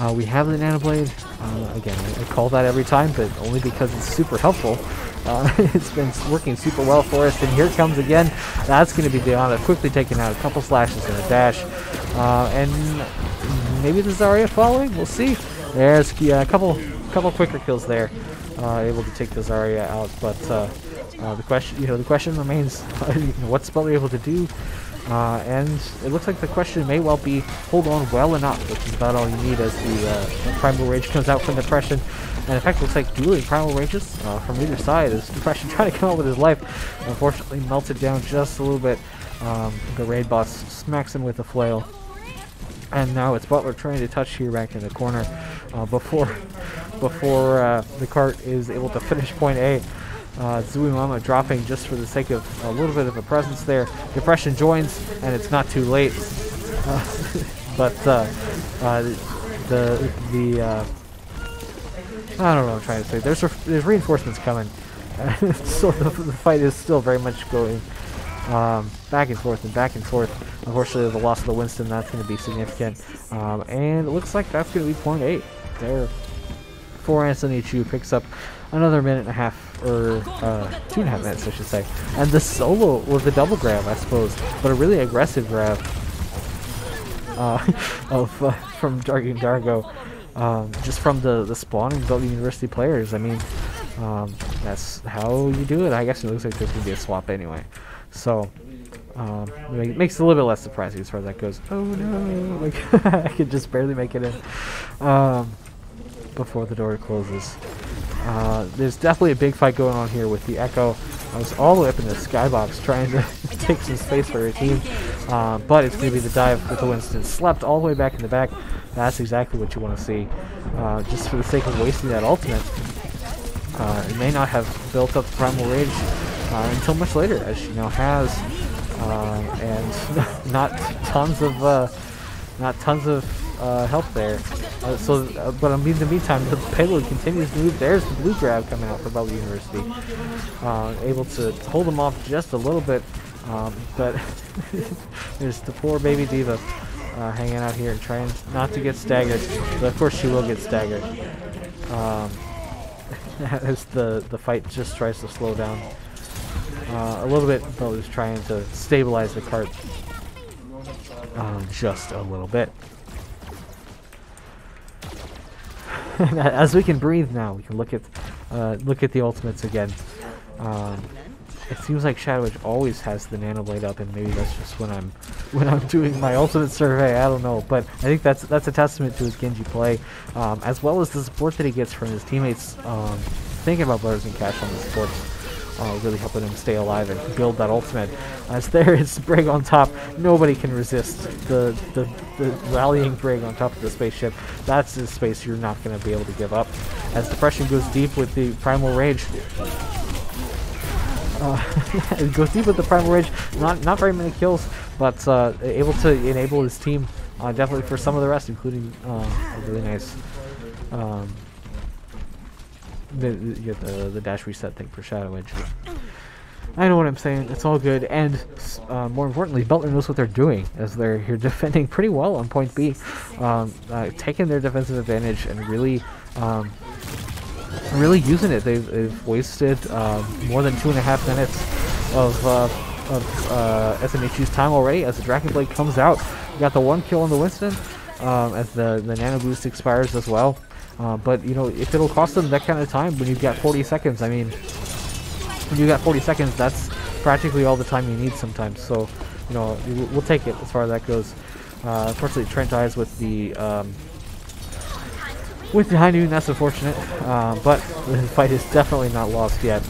Uh, we have the Nanoblade. Uh, again, I, I, call that every time, but only because it's super helpful. Uh, it's been working super well for us, and here comes again. That's going to be Diana quickly taking out a couple slashes and a dash. Uh, and maybe the Zarya following? We'll see. There's yeah, a couple couple quicker kills there. Uh, able to take the Zarya out, but uh, the question, you know, the question remains: what's Butler able to do? Uh, and it looks like the question may well be hold on well enough, which is about all you need as the uh, Primal Rage comes out from Depression. And in fact, looks like dueling Primal Rages uh, from either side as Depression trying to come out with his life. Unfortunately, melted down just a little bit. Um, the raid boss smacks him with a flail. And now it's Butler trying to touch here back in the corner uh, before before uh, the cart is able to finish point A. Uh, Zui Mama dropping just for the sake of a little bit of a presence there. Depression joins, and it's not too late. Uh, but uh, uh, the the I don't know what I'm trying to say. There's there's reinforcements coming, so the, fight is still very much going um, back and forth and back and forth. Unfortunately, the loss of the Winston that's going to be significant, um, and it looks like that's going to be point eight there. For Anthony Chu picks up another minute and a half, or uh, two and a half minutes, I should say. And the solo was a double grab, I suppose, but a really aggressive grab uh, of uh, from Dargan Dargo, um, just from the the spawning Belt University players. I mean, um, that's how you do it. I guess it looks like there's gonna be a swap anyway, so. Um, it makes it a little bit less surprising as far as that goes. Oh no! Like I could just barely make it in um, before the door closes. Uh, there's definitely a big fight going on here with the Echo. I was all the way up in the skybox trying to take some space for her team. Uh, but it's going to be the dive with the Winston. Slept all the way back in the back. That's exactly what you want to see. Uh, just for the sake of wasting that ultimate. Uh, it may not have built up Primal Rage uh, until much later, as she now has. Uh, and not tons of not tons of uh, help there. Uh, so, uh, but in the meantime, the payload continues to move. There's the blue grab coming out for Butler University. Uh, able to hold them off just a little bit, um, but there's the poor baby D.Va uh, hanging out here trying not to get staggered. But of course, she will get staggered. Um, as the, the fight just tries to slow down. Uh, a little bit, Butler's trying to stabilize the cart um, just a little bit. As we can breathe now, we can look at uh, look at the ultimates again. Um, it seems like Shadow Edge always has the Nano Blade up, and maybe that's just when I'm when I'm doing my ultimate survey. I don't know, but I think that's that's a testament to his Genji play, um, as well as the support that he gets from his teammates. Um, thinking about Brothers and Cash on the supports. Uh, really helping him stay alive and build that ultimate. As there is Brig on top, nobody can resist the, the, the rallying Brig on top of the spaceship. That's the space you're not going to be able to give up. As Depression goes deep with the Primal Rage, uh, it goes deep with the Primal Rage. Not not very many kills, but uh, able to enable his team uh, definitely for some of the rest, including uh, a really nice um, the, the, the, dash reset thing for Shadow Edge. I know what I'm saying. It's all good. And uh, more importantly, Butler knows what they're doing as they're here defending pretty well on point B, um, uh, taking their defensive advantage and really, um, really using it. They've, they've wasted uh, more than two and a half minutes of uh, of uh, SNHU's time already as the Dragon Blade comes out. Got the one kill on the Winston um, as the the Nano Boost expires as well. Uh, but you know, if it'll cost them that kind of time when you've got 40 seconds, I mean, when you got 40 seconds, that's practically all the time you need sometimes. So, you know, we'll take it as far as that goes. Uh, unfortunately, Trent dies with the um, with the high noon. That's unfortunate, uh, but the fight is definitely not lost yet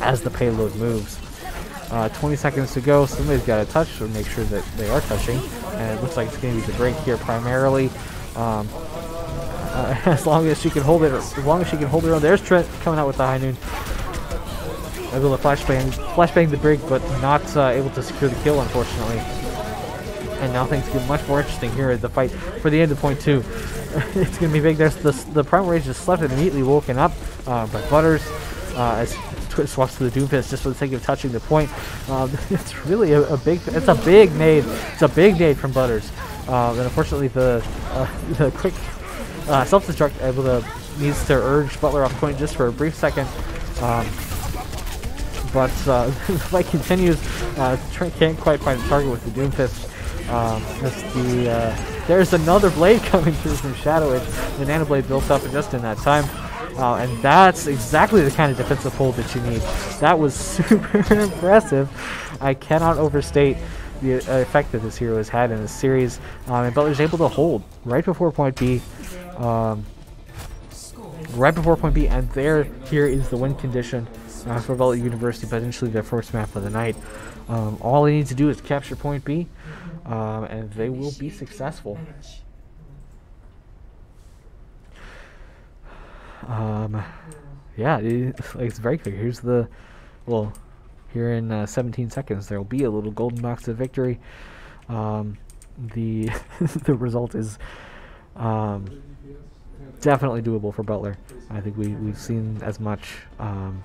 as the payload moves. Uh, 20 seconds to go. Somebody's got to touch or make sure that they are touching, and it looks like it's going to be the break here primarily. Um, uh, as long as she can hold it, as long as she can hold her own. There's Trent coming out with the high noon. Able to flashbang, flashbang the brig, but not uh, able to secure the kill, unfortunately. And now things get much more interesting here at the fight for the end of point two. it's going to be big. There's the, the Primal Rage just slept and immediately woken up uh, by Butters uh, as Twitch walks to the Doomfist just for the sake of touching the point. Um, it's really a, a, big, it's a big nade. It's a big nade from Butters. Um, and unfortunately the, uh, the quick uh, self-destruct able to needs to urge Butler off point just for a brief second. Um, but uh, the fight continues. Uh, Trent can't quite find a target with the Doomfist. Um, the, uh, there's another blade coming through from Shadow Edge. The Nano Blade built up just in that time. Uh, and that's exactly the kind of defensive hold that you need. That was super impressive. I cannot overstate the effect that this hero has had in this series. Um, and Butler's able to hold right before point B. Um, right before point B, and there, here is the win condition uh, for Butler University, potentially their first map of the night. Um, all they need to do is capture point B, um, and they will be successful. Um, yeah, it's very clear. Here's the, well, here in uh, 17 seconds, there will be a little golden box of victory. Um, the the result is um, definitely doable for Butler. I think we, we've seen as much, um,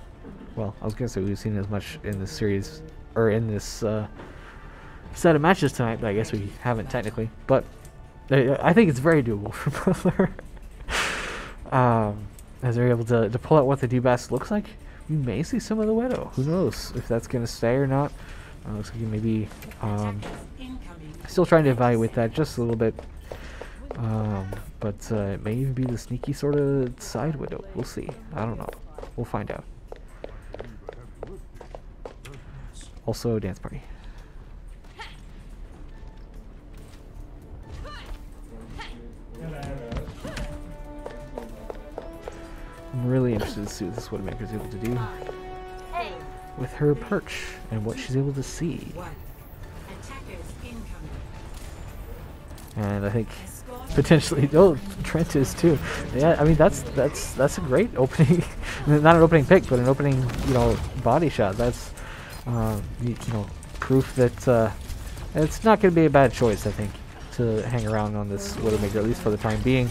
well, I was going to say we've seen as much in this series, or in this uh, set of matches tonight, but I guess we haven't technically. But uh, I think it's very doable for Butler. um, as they're able to, to pull out what the D-Bass looks like. We may see some of the Widow. Who knows if that's going to stay or not. Uh, looks like maybe um, still trying to evaluate that just a little bit. Um, but uh, it may even be the sneaky sort of side window. We'll see. I don't know. We'll find out. Also, dance party. I'm really interested to see what this Widowmaker is able to do with her perch and what she's able to see. And I think potentially, oh, Trent is too. Yeah, I mean that's that's that's a great opening, not an opening pick, but an opening you know body shot. That's uh, you, you, know proof that uh, it's not going to be a bad choice. I think to hang around on this Widowmaker at least for the time being.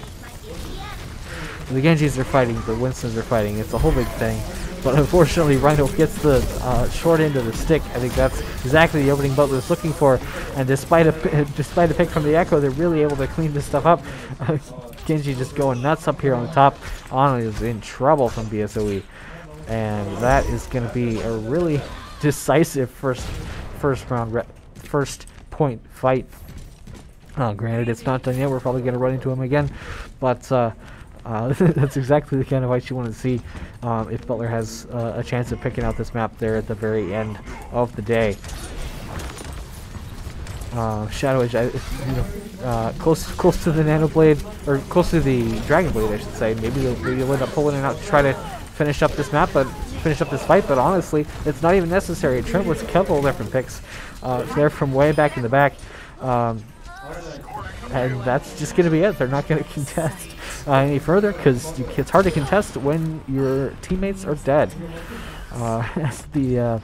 The Genjis are fighting, the Winstons are fighting. It's a whole big thing. But unfortunately, Rhino gets the uh, short end of the stick. I think that's exactly the opening Butler is looking for. And despite a despite a pick from the Echo, they're really able to clean this stuff up. Uh, Genji just going nuts up here on the top. Ana is in trouble from BSOE. And that is going to be a really decisive first first round first point fight. Uh, granted, it's not done yet. We're probably going to run into him again. But uh, that's exactly the kind of fight you want to see um, if Butler has uh, a chance of picking out this map there at the very end of the day. Uh, Shadow Edge, I, you know, uh, close close to the Nano Blade, or close to the Dragon Blade, I should say. Maybe they'll, maybe they'll end up pulling it out to try to finish up this map, but finish up this fight. But honestly, it's not even necessary. Trent with a couple different picks. Uh, they're from way back in the back. Um, and that's just going to be it. They're not going to contest uh, any further because it's hard to contest when your teammates are dead. Uh, as the uh,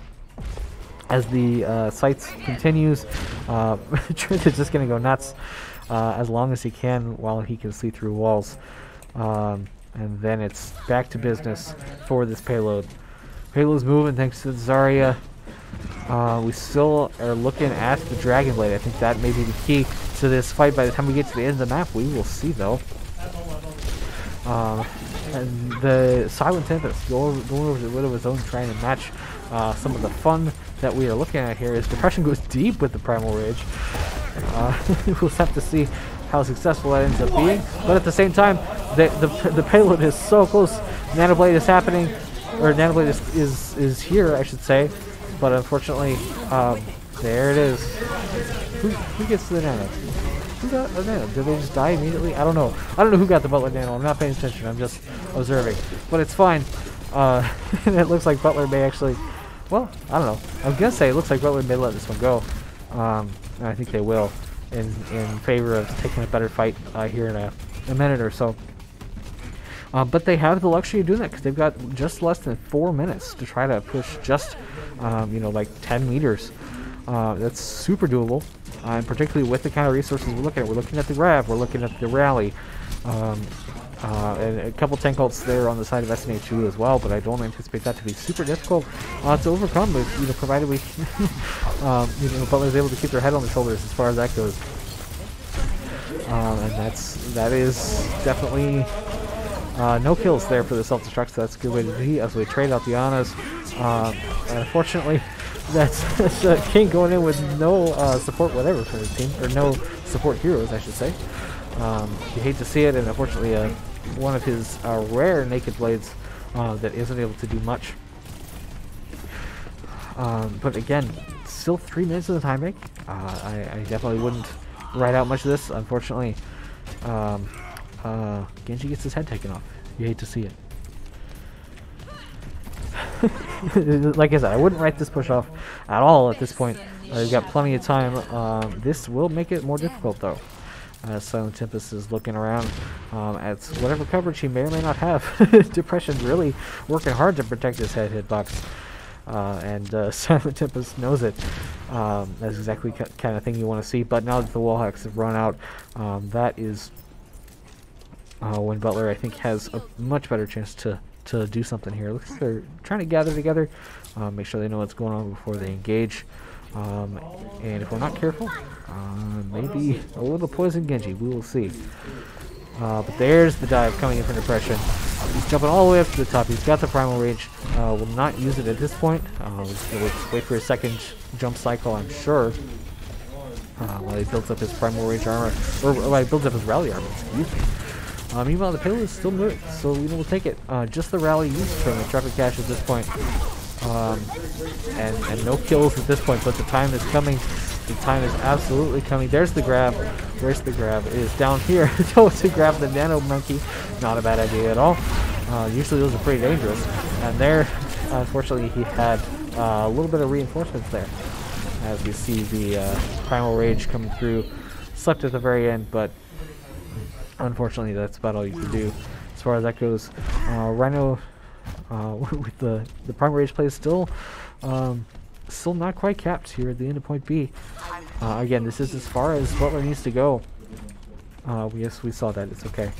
as the uh, sights continues, uh, Trent is just going to go nuts uh, as long as he can while he can see through walls. Um, and then it's back to business for this payload. Payload's moving thanks to Zarya. Uh, we still are looking at the Dragon Blade. I think that may be the key to this fight. By the time we get to the end of the map, we will see though. Um, and the Silent Tempest going, over the Widow of Zone trying to match uh, some of the fun that we are looking at here is Depression goes deep with the Primal Rage. Uh, we'll have to see how successful that ends up being. But at the same time, the, the, the payload is so close. Nanoblade is happening, or Nanoblade is, is, is here, I should say. But unfortunately, um, there it is. Who, who gets the nano? Who got the nano? Did they just die immediately? I don't know. I don't know who got the Butler nano. I'm not paying attention. I'm just observing. But it's fine. Uh, it looks like Butler may actually... Well, I don't know. I'm going to say it looks like Butler may let this one go. Um, I think they will in, in favor of taking a better fight uh, here in a, a minute or so. Uh, but they have the luxury of doing that because they've got just less than four minutes to try to push just, um, you know, like 10 meters. Uh, that's super doable, and particularly with the kind of resources we're looking at. We're looking at the Grav, we're looking at the Rally, um, uh, and a couple tank ults there on the side of SNHU as well, but I don't anticipate that to be super difficult uh, to overcome, if, you know, provided we, um, you know, Butler's able to keep their head on their shoulders as far as that goes. Um, and that's, that is definitely uh, no kills there for the self-destruct, so that's a good way to be as we trade out the Anas. And unfortunately, that's, uh, King going in with no uh, support whatever for his team, or no support heroes, I should say. Um, you hate to see it, and unfortunately, uh, one of his uh, rare Naked Blades uh, that isn't able to do much. Um, but again, still three minutes of the time. Uh, I, I, definitely wouldn't write out much of this. Unfortunately, um, Genji gets his head taken off. You hate to see it. like I said, I wouldn't write this push off at all at this point. Uh, we've got plenty of time. Um, this will make it more difficult though. Uh, Silent Tempest is looking around um, at whatever coverage he may or may not have. Depression really working hard to protect his head hitbox. Uh, and uh, Silent Tempest knows it. Um, that's exactly kind of thing you want to see. But now that the wall hacks have run out, um, that is uh, when Butler, I think, has a much better chance to, to do something here. Looks like they're trying to gather together, uh, make sure they know what's going on before they engage. Um, and if we're not careful, uh, maybe a little poison Genji. We will see. Uh, but there's the dive coming in from depression. He's jumping all the way up to the top. He's got the primal rage. Uh, will not use it at this point. Uh, we'll wait for a second jump cycle, I'm sure. Uh, while he builds up his primal rage armor, or while he builds up his rally armor. Excuse me. Meanwhile, the payload is still moving, so you know, we'll take it. Uh, just the rally used from the traffic cache at this point. Um, and, and no kills at this point, but the time is coming. The time is absolutely coming. There's the grab. Where's the grab? It is down here to grab the nano monkey. Not a bad idea at all. Uh, usually those are pretty dangerous. And there, unfortunately, he had uh, a little bit of reinforcements there. As we see the uh, Primal Rage coming through. Slept at the very end, but unfortunately that's about all you can do as far as that goes. Uh, Rhino uh, with the the Primal Rage play is still um, still not quite capped here at the end of point B. Uh, again, this is as far as Butler needs to go. Uh, yes, we saw that. It's okay.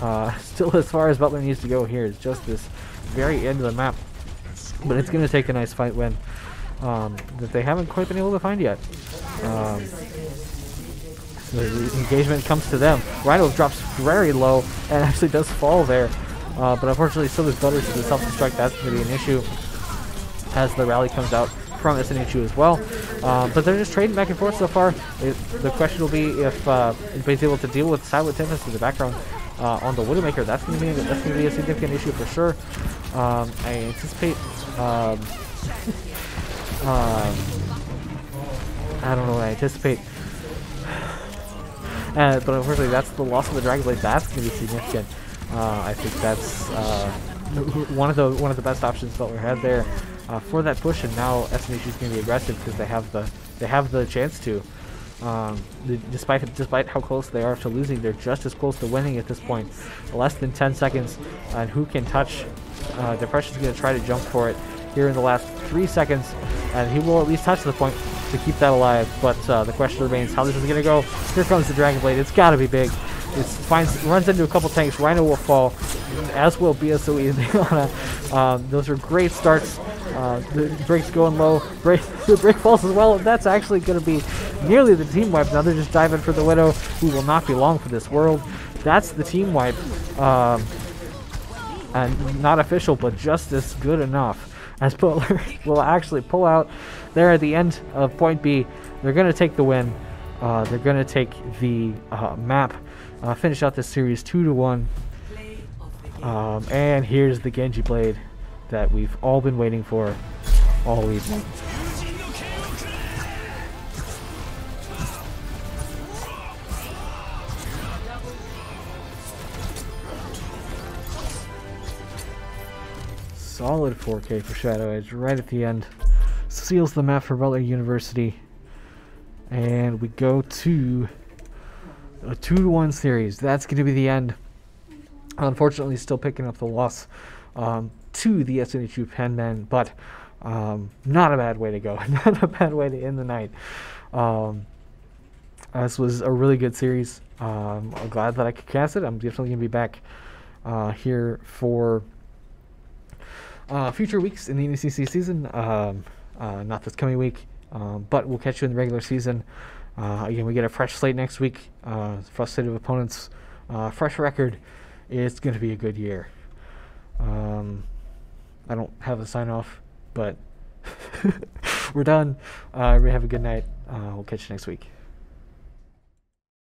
Uh, still as far as Butler needs to go here is just this very end of the map. But it's going to take a nice fight win um, that they haven't quite been able to find yet. Um, the engagement comes to them. Rhino drops very low and actually does fall there. Uh, but unfortunately, still there's Butters to the self-destruct. That's going to be an issue as the rally comes out from SNHU as well. Uh, but they're just trading back and forth so far. It, the question will be if uh, anybody's able to deal with Silent Tempest in the background. uh, on the Widowmaker, that's going to be that's going to be a significant issue for sure. Um, I anticipate. Um, um, I don't know. I anticipate. Uh, but unfortunately, that's the loss of the Dragon Blade. That's going to be significant. Uh, I think that's uh, one of the one of the best options that we had there uh, for that push. And now SMH is going to be aggressive because they have the they have the chance to. Um, despite despite how close they are to losing, they're just as close to winning at this point. Less than 10 seconds, and who can touch? Uh, Depression's going to try to jump for it here in the last three seconds, and he will at least touch the point to keep that alive. But uh, the question remains how this is going to go. Here comes the Dragon Blade. It's got to be big. It finds runs into a couple tanks. Rhino will fall, as will BSOE and Leona. Um, those are great starts. Uh, the break's going low. Break, the break falls as well. That's actually going to be nearly the team wipe. Now they're just diving for the Widow, who will not be long for this world. That's the team wipe. Um, and not official, but just as good enough as Butler will actually pull out there at the end of point B. They're going to take the win. Uh, they're going to take the uh, map, uh, finish out this series 2 to 1. Play of the game. Um, and here's the Genji Blade that we've all been waiting for all evening. Solid 4K for Shadow Edge right at the end. Seals the map for Butler University. And we go to a 2 to 1 series. That's going to be the end. Unfortunately, still picking up the loss um, to the SNHU Penmen, but um, not a bad way to go. not a bad way to end the night. Um, this was a really good series. Um, I'm glad that I could cast it. I'm definitely going to be back uh, here for uh, future weeks in the NECC season. Um, uh, not this coming week, um, but we'll catch you in the regular season. Uh, again, we get a fresh slate next week. Uh, of opponents, uh, fresh record. It's going to be a good year. Um, I don't have a sign off, but we're done. Uh, everybody have a good night. Uh, we'll catch you next week.